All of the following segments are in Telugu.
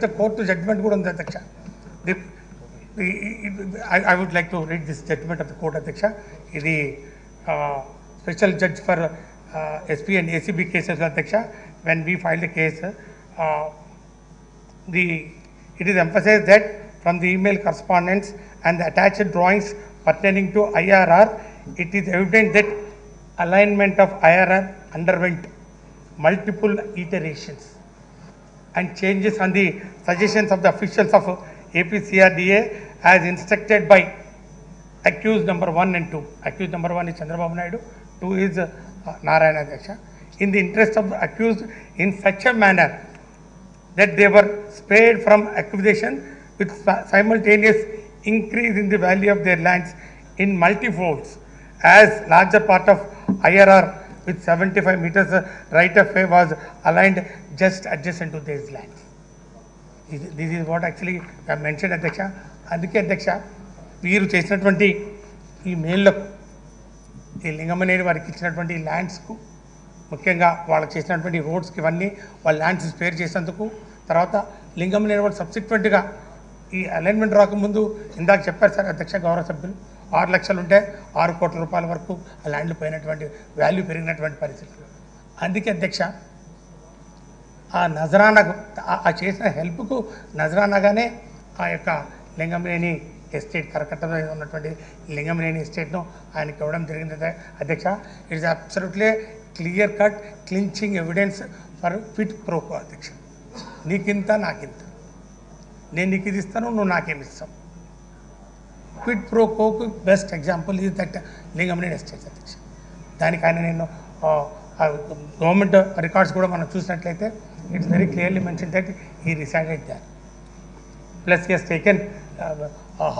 The court judgment good on the Adhyaksha. I, I would like to read this judgment of the court Adhyaksha. The uh, special judge for uh, SP and ACB cases Adhyaksha, when we filed the case, uh, the, it is emphasized that from the email correspondence and the attached drawings pertaining to IRR, it is evident that alignment of IRR underwent multiple iterations and changes on the suggestions of the officials of APCRDA as instructed by accused number one and two. Accused number one is Chandrababu Naidu, two is uh, Narayana. In the interest of the accused in such a manner that they were spared from acquisition with simultaneous increase in the value of their lands in multifolds as larger part of IRR with 75 meters right of way was aligned just adjacent to these lands. This this is what actually I mentioned అధ్యక్ష అందుకే అధ్యక్ష వీరు చేసినటువంటి ఈ మేళ్ళకు ఈ లింగమనేని వారికి ఇచ్చినటువంటి ల్యాండ్స్కు ముఖ్యంగా వాళ్ళకి చేసినటువంటి రోడ్స్కి ఇవన్నీ వాళ్ళ ల్యాండ్స్ స్పేర్ చేసినందుకు తర్వాత లింగమనేని వాళ్ళు సబ్సిక్వెంట్గా ఈ అలైన్మెంట్ రాకముందు ఇందాక చెప్పారు సార్ అధ్యక్ష గౌరవ సభ్యులు ఆరు లక్షలు ఉంటే ఆరు కోట్ల రూపాయల వరకు ఆ ల్యాండ్లు పోయినటువంటి వాల్యూ పెరిగినటువంటి పరిస్థితులు. అందుకే అధ్యక్ష ఆ నజరానకు ఆ- చేసిన హెల్ప్కు నజరానగానే ఆ యొక్క లింగమనేని ఎస్టేట్ కరకట్టలో ఉన్నటువంటి లింగమనేని ఎస్టేట్ను ఆయనకి ఇవ్వడం జరిగింది. అధ్యక్ష అధ్యక్ష it's absolutely clear cut clinching evidence for quid pro quo అధ్యక్ష. నీకింత నాకింత. నేను నీకు ఇది ఇస్తాను నువ్వు నాకేమి ఇస్తావు. క్విడ్ ప్రో కోకు బెస్ట్ ఎగ్జాంపుల్ ఇది దట్ లింగమనేని ఎస్టేట్ అధ్యక్ష దానికి ఆయన నేను గవర్నమెంట్ రికార్డ్స్ కూడా మనం చూసినట్లయితే it's very clearly mention that ఈ resided that plus he has taken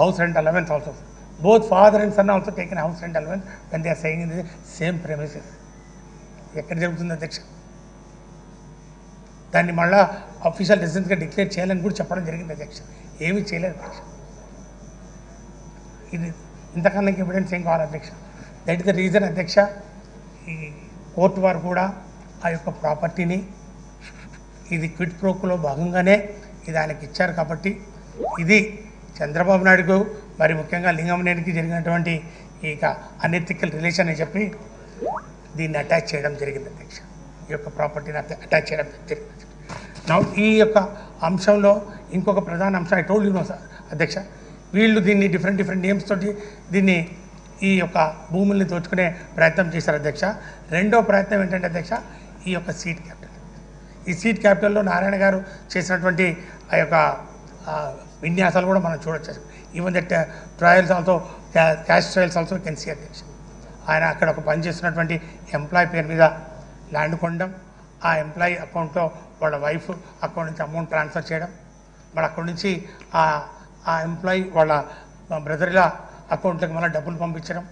house rent allowance also both father and son also taken house rent allowance when they are saying in the same premises ఎక్కడ జరుగుతుంది అధ్యక్ష? దాన్ని మళ్ళీ అఫీషియల్ రెసిడెన్స్గా డిక్లేర్ చేయాలని కూడా చెప్పడం జరిగింది అధ్యక్ష. ఏమీ చేయలేదు అధ్యక్ష. ఇది ఇంతకన్నా ఎవిడెన్స్ ఏం కావాలి అధ్యక్ష? దట్ ఇస్ ద రీజన్ అధ్యక్ష ఈ కోర్టు వారు కూడా ఆ యొక్క ప్రాపర్టీని ఇది క్విట్ ప్రోకులో భాగంగానే ఇది ఆయనకి ఇచ్చారు కాబట్టి ఇది చంద్రబాబు నాయుడుకు మరి ముఖ్యంగా లింగంనేనికి జరిగినటువంటి ఇక అనెథికల్ రిలేషన్ అని చెప్పి దీన్ని అటాచ్ చేయడం జరిగింది అధ్యక్ష. ఈ యొక్క ప్రాపర్టీని అటాచ్ చేయడం జరిగింది నా ఈ యొక్క అంశంలో ఇంకొక ప్రధాన అంశం I told you no sir అధ్యక్ష వీళ్ళు దీన్ని డిఫరెంట్ డిఫరెంట్ నేమ్స్ తోటి దీన్ని ఈ యొక్క భూముల్ని దోచుకునే ప్రయత్నం చేశారు అధ్యక్ష. రెండో ప్రయత్నం ఏంటంటే అధ్యక్ష ఈ యొక్క సీట్ క్యాపిటల్ ఈ సీట్ క్యాపిటల్లో నారాయణ గారు చేసినటువంటి ఆ యొక్క విన్యాసాలు కూడా మనం చూడొచ్చు. Even that trails also cash trails also can see అధ్యక్ష. ఆయన అక్కడ ఒక పని చేస్తున్నటువంటి ఎంప్లాయ్ పేరు మీద ల్యాండ్ కొనడం ఆ ఎంప్లాయీ అకౌంట్లో వాళ్ళ వైఫ్ అకౌంట్ నుంచి అమౌంట్ ట్రాన్స్ఫర్ చేయడం మరి అక్కడి నుంచి ఆ ఆ ఎంప్లాయీ వాళ్ళ బ్రదర్ల అకౌంట్లకు మళ్ళీ డబ్బులు పంపించడం.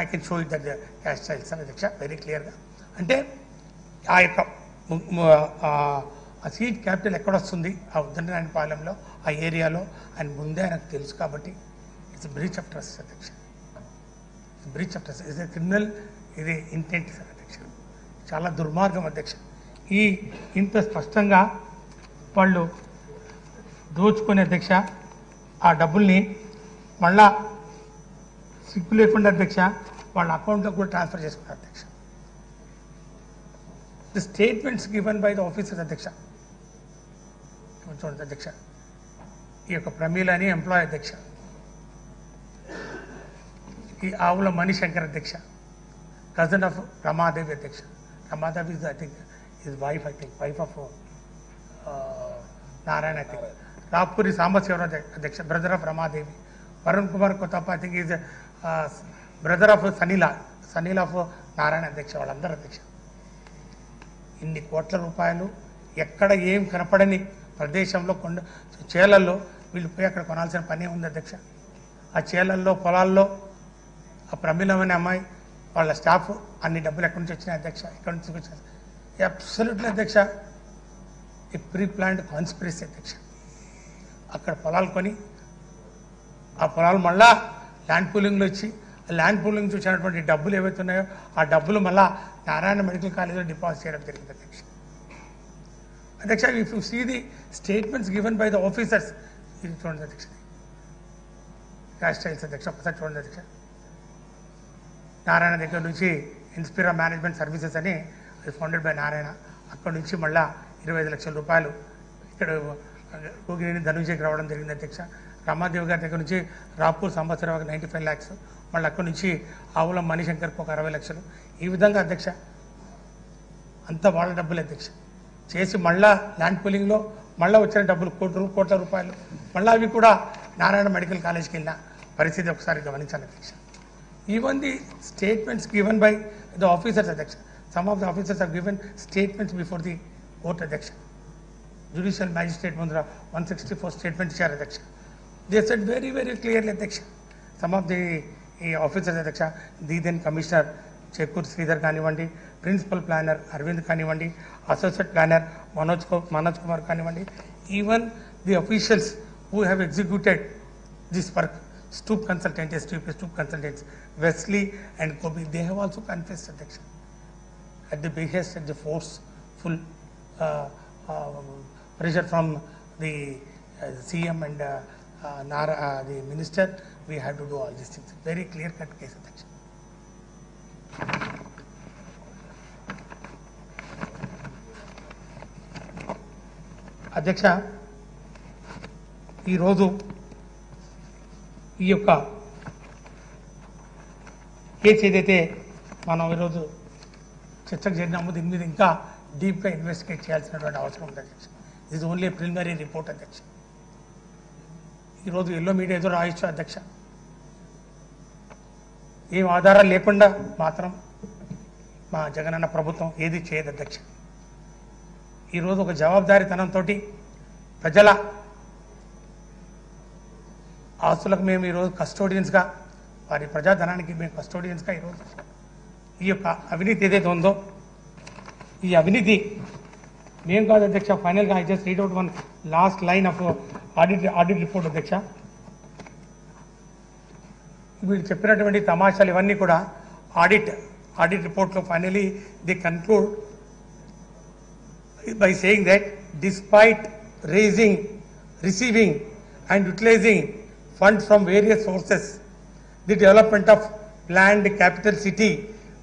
I can show it that cash trails అని అధ్యక్ష వెరీ క్లియర్గా అంటే ఆ యొక్క ఆ సీట్ క్యాపిటల్ ఎక్కడ వస్తుంది? ఆ ఉద్దండరాయణ పాలెంలో ఆ ఏరియాలో ఆయన ముందే ఆయనకు తెలుసు కాబట్టి ఇట్స్ బ్రీచ్ ఆఫ్ ట్రస్ట్ అధ్యక్ష బ్రీచ్ ఆఫ్ ట్రస్ట్ ఇది క్రిమినల్ ఇది ఇంటెంట్ సార్ అధ్యక్ష చాలా దుర్మార్గం అధ్యక్ష ఈ ఇంత స్పష్టంగా వాళ్ళు దోచుకునే అధ్యక్ష ఆ డబ్బుల్ని మళ్ళా సిగ్గు లేకుండా అధ్యక్ష వాళ్ళ అకౌంట్లో కూడా ట్రాన్స్ఫర్ చేసుకున్నారు అధ్యక్ష. The statements given by the officer అధ్యక్ష. ఇక్కడ చూడండి అధ్యక్ష. ఈ యొక్క ప్రమీల అని ఎంప్లాయ్ అధ్యక్ష. ఈ ఆవుల మణిశంకర్ అధ్యక్ష. కజన్ ఆఫ్ రమాదేవి అధ్యక్ష. Ramadevi is I think is wife I think wife of Narayana I think Rapuri Sambasivarao అధ్యక్ష brother of Ramadevi. Varun Kumar Kothappa I think is brother of Sanila Sanil of Narayana అధ్యక్ష వాళ్ళందరూ అధ్యక్ష. ఇన్ని కోట్ల రూపాయలు ఎక్కడ ఏం కనపడని ప్రదేశంలో కొండ చేలల్లో వీళ్ళు పోయి అక్కడ కొనాల్సిన పనే ఉంది అధ్యక్ష. ఆ చేలల్లో పొలాల్లో ఆ ప్రమీలమైన అమ్మాయి వాళ్ళ స్టాఫ్ అన్ని డబ్బులు ఎక్కడి నుంచి వచ్చినాయి అధ్యక్ష? ఎక్కడి నుంచి వచ్చినాయి అబ్సల్యూట్లీ అధ్యక్ష ఈ ప్రీ ప్లాంట్ కాన్స్పిరసీ అధ్యక్ష. అక్కడ పొలాలు కొని ఆ పొలాలు మళ్ళా ల్యాండ్ పూలింగ్లో వచ్చి ల్యాండ్ పూలింగ్ చూసినటువంటి డబ్బులు ఏవైతే ఉన్నాయో ఆ డబ్బులు మళ్ళా నారాయణ మెడికల్ కాలేజీలో డిపాజిట్ చేయడం జరిగింది అధ్యక్ష. అధ్యక్ష if you see the statements given by the officers ఇది చూడండి అధ్యక్ష. క్యాష్ టైల్స్ అధ్యక్ష ఒకసారి చూడండి అధ్యక్ష. నారాయణ దగ్గర నుంచి ఇన్స్పిరా మేనేజ్మెంట్ సర్వీసెస్ అని ఫౌండెడ్ బై నారాయణ. అక్కడ నుంచి మళ్ళా ఇరవై ఐదు లక్షల రూపాయలు ఇక్కడ కోగినేని ధనుంజయకి రావడం జరిగింది అధ్యక్ష. రమాదేవి గారి దగ్గర నుంచి రాపూర్ సంవత్సరం నైంటీ ఫైవ్ ల్యాక్స్. మళ్ళీ అక్కడి నుంచి ఆవుల మణిశంకర్కి ఒక అరవై లక్షలు. ఈ విధంగా అధ్యక్ష అంత వాళ్ళ డబ్బులు అధ్యక్ష. చేసి మళ్ళా ల్యాండ్ పూలింగ్లో మళ్ళీ వచ్చిన డబ్బులు కోటి కోట్ల రూపాయలు. మళ్ళీ అవి కూడా నారాయణ మెడికల్ కాలేజ్కి వెళ్ళిన పరిస్థితి ఒకసారి గమనించాలి అధ్యక్ష. Even the statements given by the officers అధ్యక్ష some of the officers are given statements before the court అధ్యక్ష. జుడిషియల్ మ్యాజిస్ట్రేట్ ముందర వన్ సిక్స్టీ ఫోర్ స్టేట్మెంట్ ఇచ్చారు అధ్యక్ష they set very very clearly అధ్యక్ష సమ్ ఆఫ్ ది ఈ ఆఫీసర్స్ అధ్యక్ష the then commissioner Chekkur Sridhar కానివ్వండి ప్రిన్సిపల్ ప్లానర్ అరవింద్ కానివ్వండి అసోసియేట్ ప్లానర్ మనోజ్ కో మనోజ్ కుమార్ కానివ్వండి even the officials who have executed this work STUP consultant STP STUP consultants Wesley and Coby they have also confessed అధ్యక్ష at the behest, at the forceful uh, uh, pressure from the uh, CM and uh, uh, Nara, uh, the minister, we have to do all these things. Very clear cut case, Adhyaksh. అధ్యక్ష ఈరోజు ఈ యొక్క కేసు ఏదైతే మనం ఈరోజు చర్చకు చేరినాము దీని మీద ఇంకా డీప్గా ఇన్వెస్టిగేట్ చేయాల్సినటువంటి అవసరం ఉంది అధ్యక్ష ఇది ఓన్లీ ప్రిలిమినరీ రిపోర్ట్ అధ్యక్ష ఈరోజు ఎల్లో మీడియా ఎదురు రాయొచ్చు అధ్యక్ష. ఏం ఆధారాలు లేకుండా మాత్రం మా జగనన్న ప్రభుత్వం ఏది చేయదు అధ్యక్ష. ఈరోజు ఒక జవాబుదారీతనంతో ప్రజల ఆస్తులకు మేము ఈరోజు కస్టోడియన్స్గా వారి ప్రజాధనానికి మేము కస్టోడియన్స్గా ఈరోజు ఈ యొక్క అవినీతి ఏదైతే ఉందో ఈ అవినీతి నేను కాదు అధ్యక్ష ఫైనల్గా I just read out one last line of audit audit report అధ్యక్ష. మీరు చెప్పినటువంటి తమాషాలు ఇవన్నీ కూడా ఆడిట్ ఆడిట్ రిపోర్ట్లో finally the conclude by saying that despite raising receiving and utilizing funds from various sources the development of planned capital city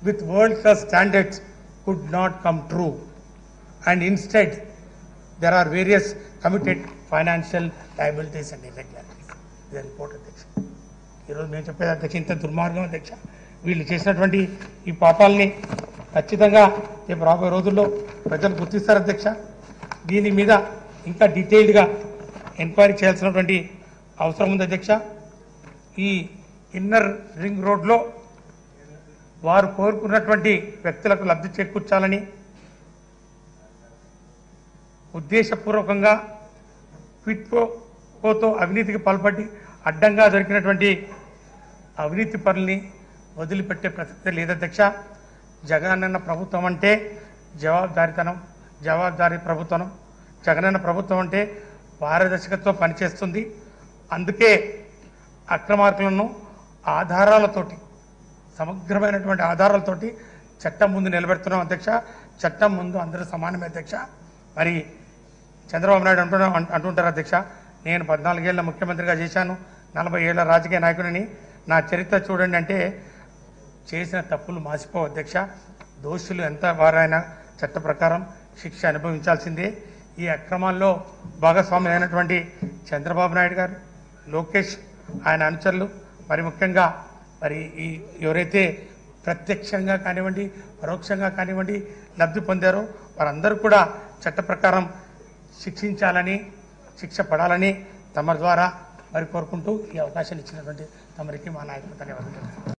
with world class standards could not come true And instead, there are various committed financial liabilities and irregularities. Report అధ్యక్ష ఈరోజు మేము చెప్పేది అధ్యక్ష ఇంత దుర్మార్గం అధ్యక్ష. వీళ్ళు చేసినటువంటి ఈ పాపాలని ఖచ్చితంగా రేపు రాబోయే రోజుల్లో ప్రజలు గుర్తిస్తారు అధ్యక్ష. దీని మీద ఇంకా డీటెయిల్డ్గా ఎంక్వైరీ చేయాల్సినటువంటి అవసరం ఉంది అధ్యక్ష. ఈ ఇన్నర్ రింగ్ రోడ్లో వారు కోరుకున్నటువంటి వ్యక్తులకు లబ్ధి చేకూర్చాలని ఉద్దేశపూర్వకంగా క్విట్కోతో అవినీతికి పాల్పడి అడ్డంగా దొరికినటువంటి అవినీతి పనుల్ని వదిలిపెట్టే ప్రసక్తే లేదధ్యక్ష జగనన్న ప్రభుత్వం అంటే జవాబుదారితనం జవాబుదారీ ప్రభుత్వం. జగనన్న ప్రభుత్వం అంటే పారదర్శకతో పనిచేస్తుంది. అందుకే అక్రమార్కులను ఆధారాలతోటి సమగ్రమైనటువంటి ఆధారాలతోటి చట్టం ముందు నిలబెడుతున్నాం అధ్యక్ష. చట్టం ముందు అందరూ సమానమే అధ్యక్ష. మరి చంద్రబాబు నాయుడు అంటున్నా అంటుంటారు అధ్యక్ష. నేను పద్నాలుగేళ్ళ ముఖ్యమంత్రిగా చేశాను. నలభై ఏళ్ళ రాజకీయ నాయకుడిని. నా చరిత్ర చూడండి అంటే చేసిన తప్పులు మాసిపో అధ్యక్ష. దోషులు ఎంత వారైనా చట్ట ప్రకారం శిక్ష అనుభవించాల్సిందే. ఈ అక్రమాల్లో భాగస్వామి అయినటువంటి చంద్రబాబు నాయుడు గారు లోకేష్ ఆయన అనుచరులు మరి ముఖ్యంగా మరి ఈ ఎవరైతే ప్రత్యక్షంగా కానివ్వండి పరోక్షంగా కానివ్వండి లబ్ధి పొందారో వారందరూ కూడా చట్ట ప్రకారం శిక్షించాలని శిక్ష పడాలని తమ ద్వారా మరి కోరుకుంటూ ఈ అవకాశాన్ని ఇచ్చినటువంటి తమరికి మా నాయకులు ధన్యవాదాలు